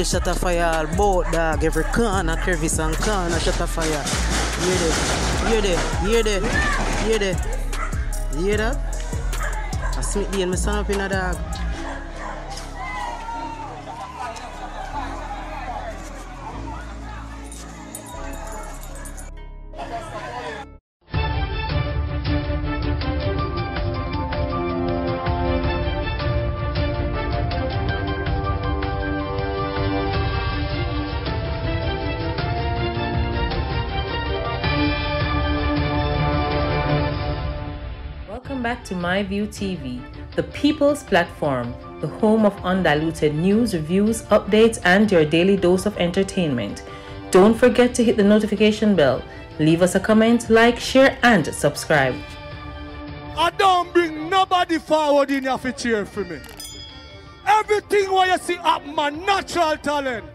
Yeah, shut a fire all boat dog. Every corner, crevice and corner, shut a fire. Hear that? Hear that? Hear that? Hear that? Hear that? I Smith D and me son up in a dog. To MyView TV, the people's platform, the home of undiluted news, reviews, updates, and your daily dose of entertainment. Don't forget to hit the notification bell, leave us a comment, like, share, and subscribe. I don't bring nobody forward in to cheer for me. Everything what you see up my natural talent.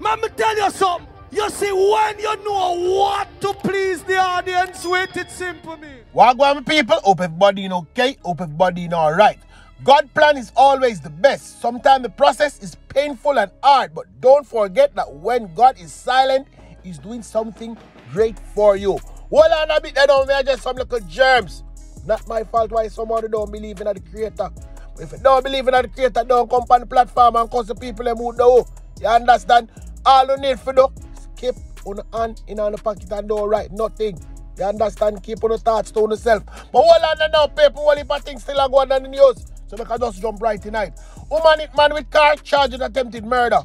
Man, me tell you something. You see, when you know what to please the audience with, it's simple me. Wagwan people, hope everybody in okay, hope everybody in alright. God plan is always the best. Sometimes the process is painful and hard, but don't forget that when God is silent, He's doing something great for you. Hold on a bit, they don't me just some little germs. Not my fault why somebody don't believe in the creator. But if you don't believe in the creator, don't come on the platform and cause the people them who do. You understand? All you need for is keep on hand in on the pocket and don't write nothing. You understand? Keep on the thoughts to yourself. But hold on now, people, all the things still are going on in the news. So we can just jump right tonight. Woman hit man with car charged with attempted murder.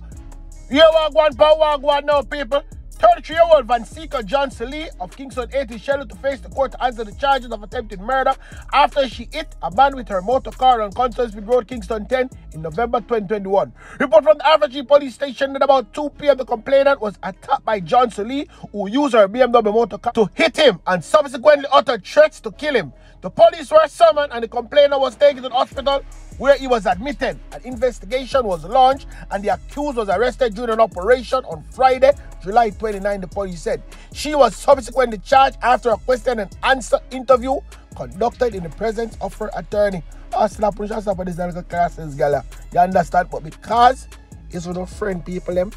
You want one power one now, people. 33-year-old Vansika John Lee of Kingston 80 is scheduled to face the court answer the charges of attempted murder after she hit a man with her motor car on Constance Road, Kingston 10 in November 2021. Report from the Average police station at about 2 p.m. the complainant was attacked by John Lee who used her BMW motor car to hit him and subsequently uttered threats to kill him. The police were summoned and the complainant was taken to the hospital where he was admitted. An investigation was launched and the accused was arrested during an operation on Friday, July 29, the police said. She was subsequently charged after a question and answer interview conducted in the presence of her attorney. I slap push us up this classes, girl. You understand? But because it's with a friend people, them,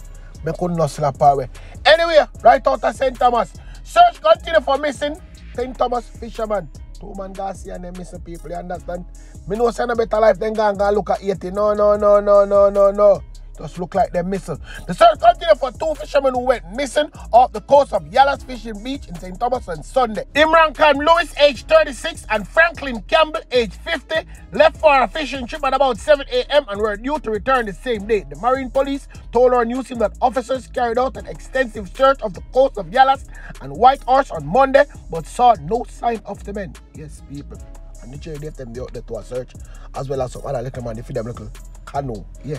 me could not slap her away. Anyway, right out of St. Thomas. Search continue for missing St. Thomas fisherman. Two man Garcia and them missing people, you understand? Me know send a better life than and look at 80. No, no, no, no, no, no, no. Just look like they're missing. The search continued for two fishermen who went missing off the coast of Yallahs Fishing Beach in St. Thomas on Sunday. Imran Khan Lewis, age 36, and Franklin Campbell, age 50, left for a fishing trip at about 7 a.m. and were due to return the same day. The Marine Police told our news team that officers carried out an extensive search of the coast of Yallahs and White Horse on Monday, but saw no sign of the men. Yes, people. And jury left them out there to a search, as well as some other little man, they them little canoe. Yeah.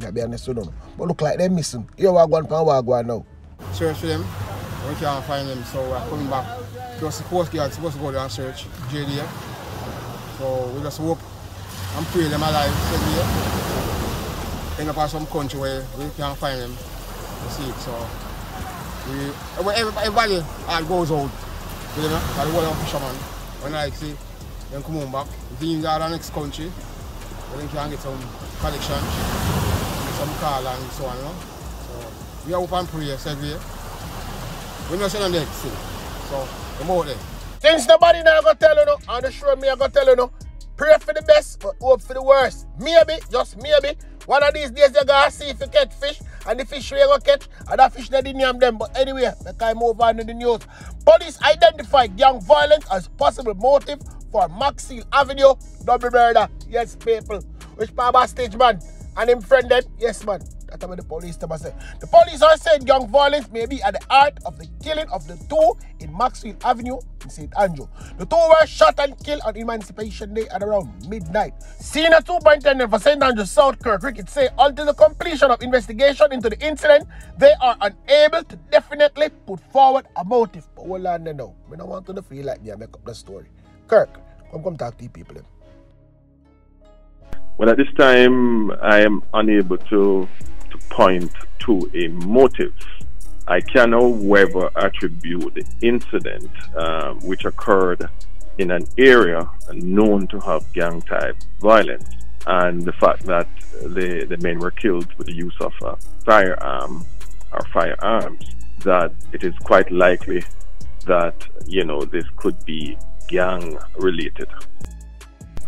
Yeah, be honest with them. But look like they're missing. Here we are where we are now. search for them. We can't find them, so we're coming back. Coast guard supposed to go there and search JD. So we just hope and pray them alive. We end up in some country where we can't find them. You see, it, so we everybody, all goes out. You know, and the whole of fishermen. When I see them come home back, the teams are the next country, they can get some collection some call and so on, you know. So we are open prayer, said we. We not there still. So I'm out there. Since nobody now gonna tell you no, on the show me I gonna tell you no. Pray for the best, but hope for the worst. Maybe, just maybe, one of these days you gonna see if you catch fish, and the fish you gonna catch, and that fish they didn't name them. But anyway, let's move on to the news. Police identified gang violence as possible motive for Maxfield Avenue double murder. Yes, people. Which Papa stage man? And him friend then, yes man, that's what the police tell say. The police are saying young violence may be at the heart of the killing of the two in Maxfield Avenue in St. Andrew. The two were shot and killed on Emancipation Day at around midnight. Senior Superintendent for St. Andrew South Kirk Ricketts say until the completion of investigation into the incident, they are unable to definitely put forward a motive. But hold on now. We don't want to feel like they make up the story. Kirk, come come talk to the people. Then. Well, at this time, I am unable to, to point to a motive. I can, however, attribute the incident uh, which occurred in an area known to have gang type violence and the fact that the, the men were killed with the use of a firearm or firearms, that it is quite likely that, you know, this could be gang related.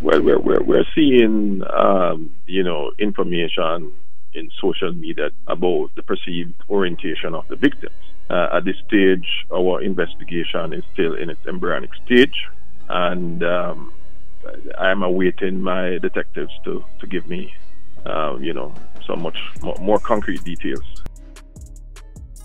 Well, we're, we're, we're seeing, um, you know, information in social media about the perceived orientation of the victims. Uh, at this stage, our investigation is still in its embryonic stage, and um, I'm awaiting my detectives to, to give me, uh, you know, so much more, more, concrete details.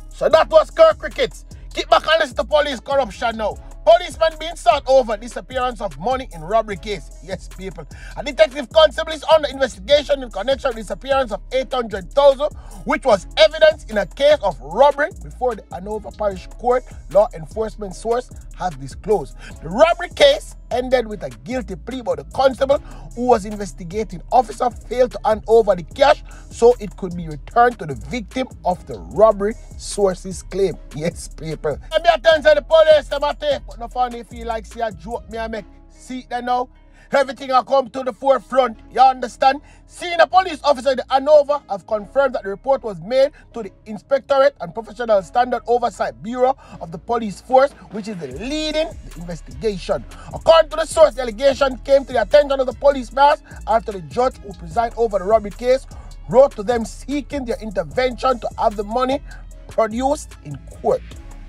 So that was Kirk Ricketts. Keep back and listen to police corruption now. Policeman being sought over disappearance of money in robbery case. Yes, people. A detective constable is under investigation in connection with disappearance of 800,000, which was evidence in a case of robbery before the Hanover Parish Court law enforcement source has disclosed. The robbery case ended with a guilty plea, by the constable who was investigating officer failed to hand over the cash so it could be returned to the victim of the robbery source's claim. Yes, people. Let me attend to the police, them but no funny feel like see a joke me I make. See them now. Everything I come to the forefront, you understand? Senior police officer in Hanover have confirmed that the report was made to the Inspectorate and Professional Standard Oversight Bureau of the Police Force, which is leading the investigation. According to the source, the allegation came to the attention of the police mass after the judge who presided over the robbery case wrote to them seeking their intervention to have the money produced in court.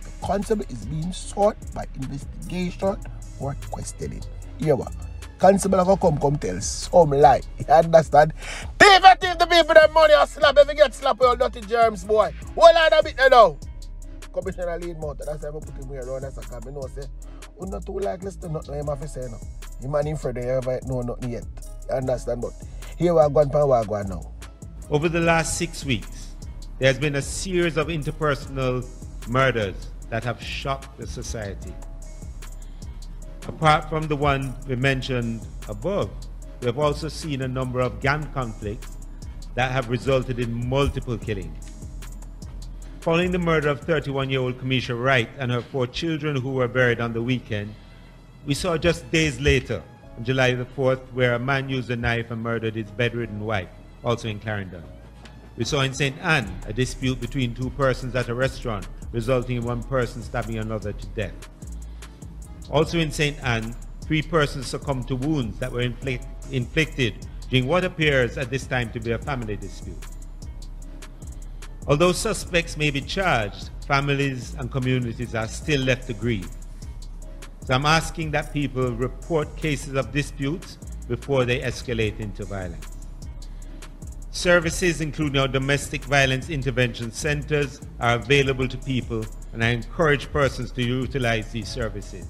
The constable is being sought by investigation or questioning. Here what? Constable go come come tell some lie. You understand? Thief a thief the people that money or slap. If you get slap with your dirty germs, boy. Hold on a bit now. Commissioner lead mouth. That's why I put him around as a cab. You know, say, we're not too likely to not know him have to say no. You man in of you ever know nothing yet. You understand? But here we are going pan we are going now. Over the last six weeks, there has been a series of interpersonal murders that have shocked the society. Apart from the one we mentioned above, we have also seen a number of gang conflicts that have resulted in multiple killings. Following the murder of 31 year old Kamisha Wright and her four children who were buried on the weekend, we saw just days later, on July the 4th, where a man used a knife and murdered his bedridden wife, also in Clarendon. We saw in St. Anne a dispute between two persons at a restaurant, resulting in one person stabbing another to death. Also in St. Anne, three persons succumbed to wounds that were inflict inflicted during what appears at this time to be a family dispute. Although suspects may be charged, families and communities are still left to grieve. So I'm asking that people report cases of disputes before they escalate into violence. Services, including our domestic violence intervention centers, are available to people, and I encourage persons to utilize these services.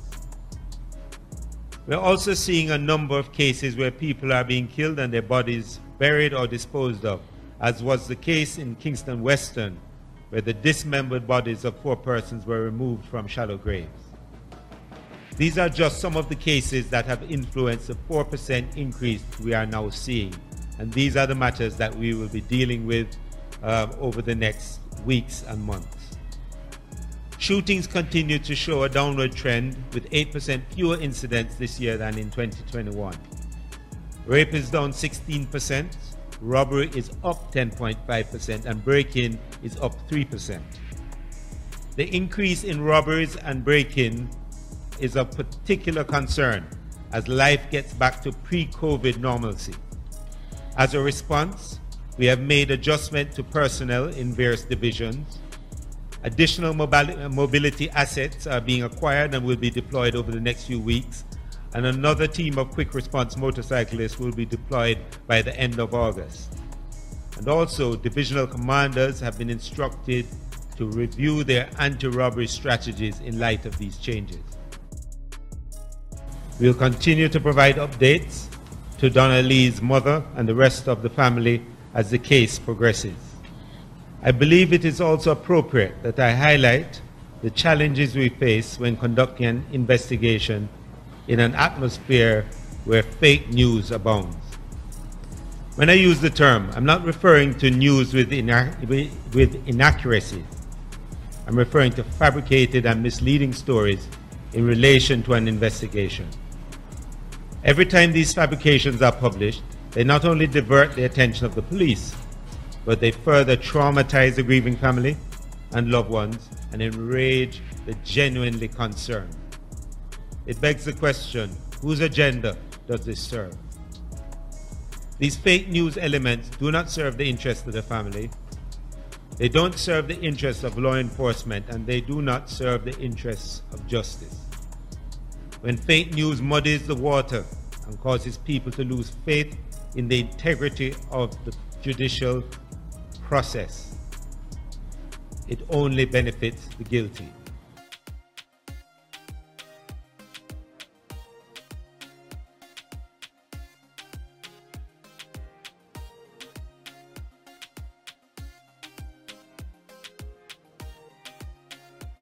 We're also seeing a number of cases where people are being killed and their bodies buried or disposed of, as was the case in Kingston Western, where the dismembered bodies of four persons were removed from shallow graves. These are just some of the cases that have influenced the 4% increase we are now seeing. And these are the matters that we will be dealing with uh, over the next weeks and months. Shootings continue to show a downward trend with 8% fewer incidents this year than in 2021. Rape is down 16%, robbery is up 10.5%, and break in is up 3%. The increase in robberies and break in is of particular concern as life gets back to pre COVID normalcy. As a response, we have made adjustment to personnel in various divisions Additional uh, mobility assets are being acquired and will be deployed over the next few weeks. And another team of quick response motorcyclists will be deployed by the end of August. And also, divisional commanders have been instructed to review their anti robbery strategies in light of these changes. We'll continue to provide updates to Donna Lee's mother and the rest of the family as the case progresses. I believe it is also appropriate that I highlight the challenges we face when conducting an investigation in an atmosphere where fake news abounds. When I use the term, I'm not referring to news with, with inaccuracies. I'm referring to fabricated and misleading stories in relation to an investigation. Every time these fabrications are published, They not only divert the attention of the police, but they further traumatize the grieving family and loved ones and enrage the genuinely concerned. It begs the question whose agenda does this serve? These fake news elements do not serve the interests of the family. They don't serve the interests of law enforcement and they do not serve the interests of justice. When fake news muddies the water and causes people to lose faith in the integrity of the judicial process, it only benefits the guilty.